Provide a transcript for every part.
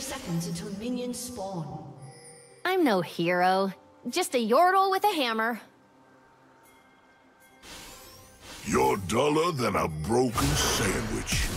seconds until minions spawn. I'm no hero. Just a yordle with a hammer. You're duller than a broken sandwich.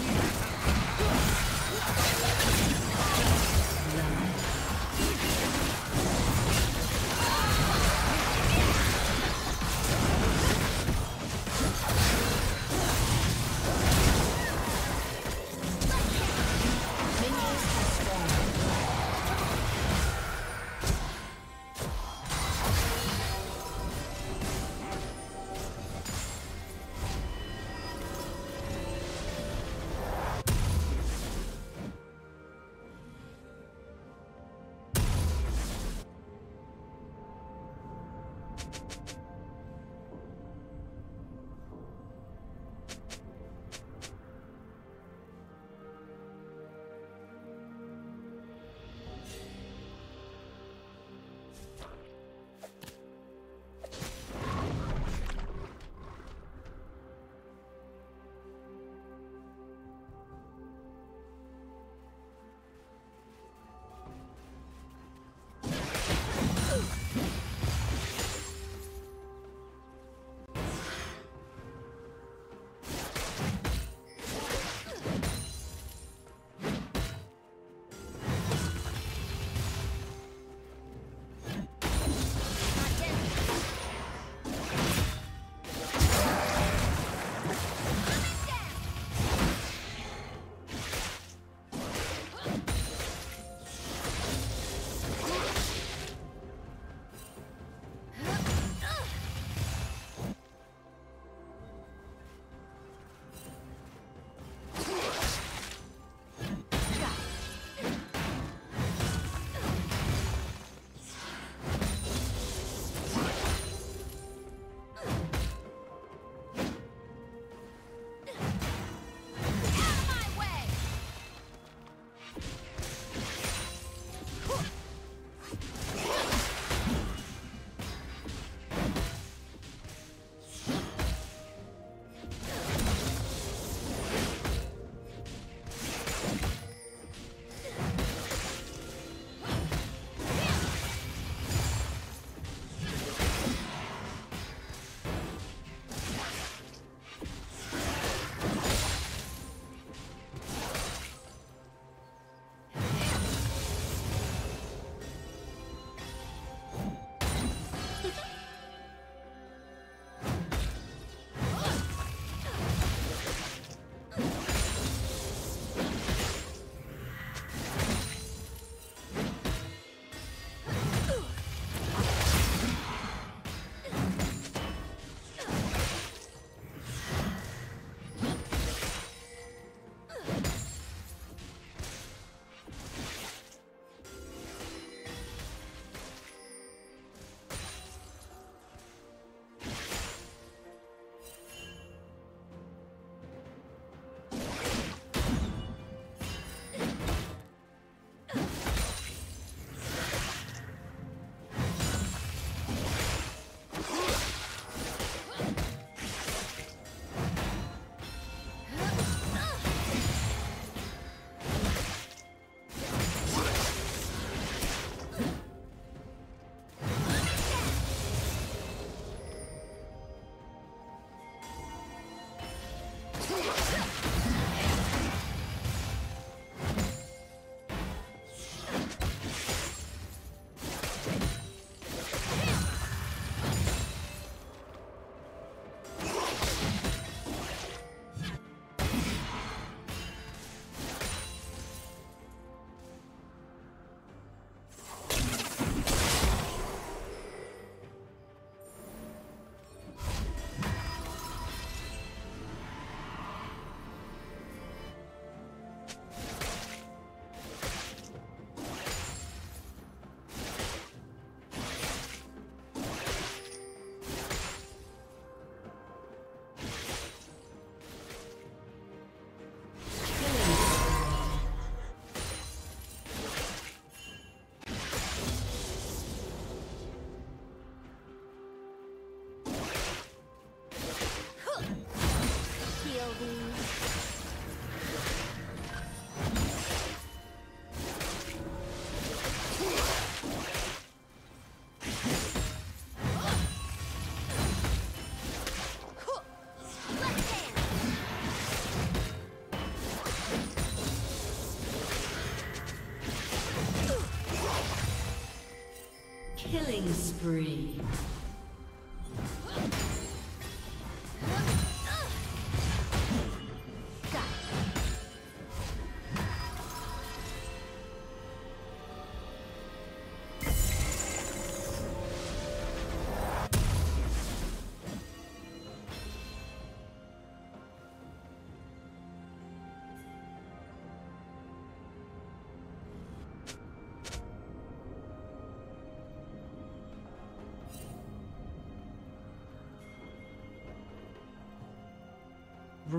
Killing spree.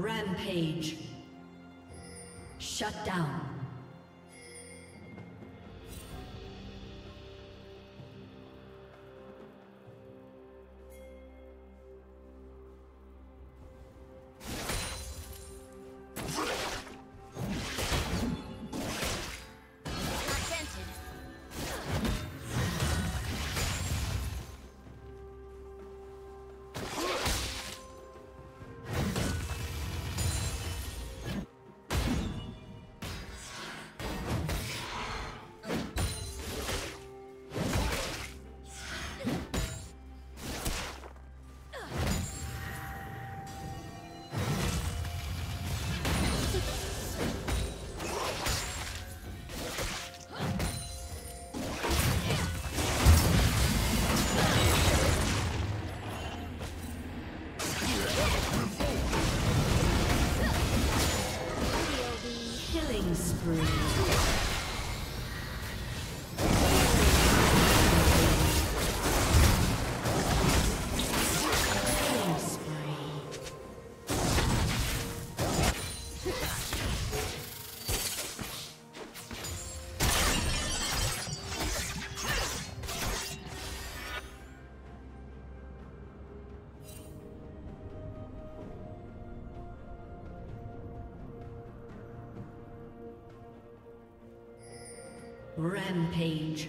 Rampage. Shut down. Rampage.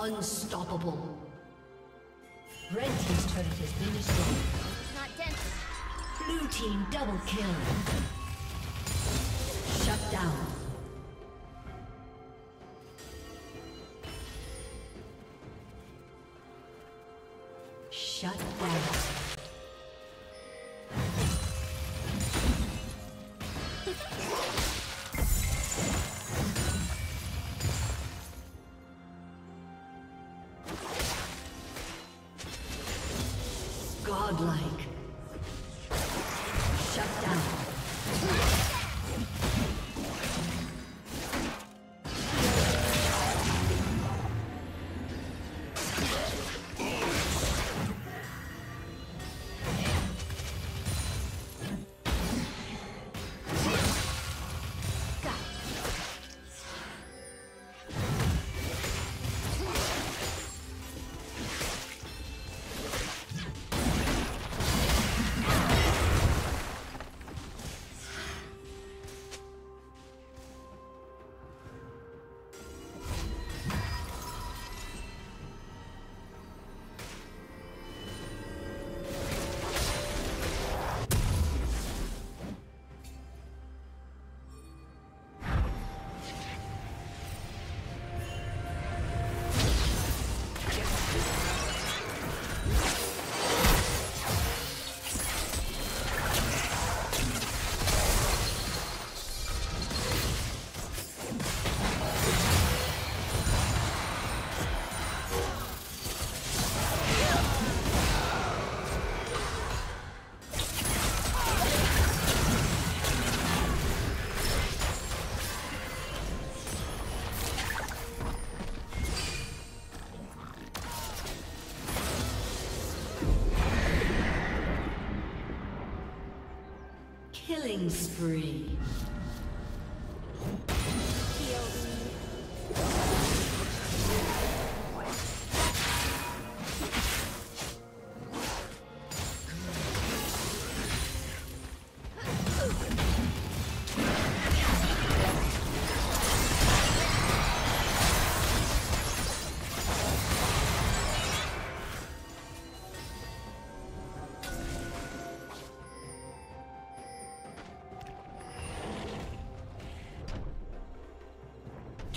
Unstoppable. Red Team's turret has been destroyed. Not dented. Blue team double kill. Shut down. Shut down. Killing spree.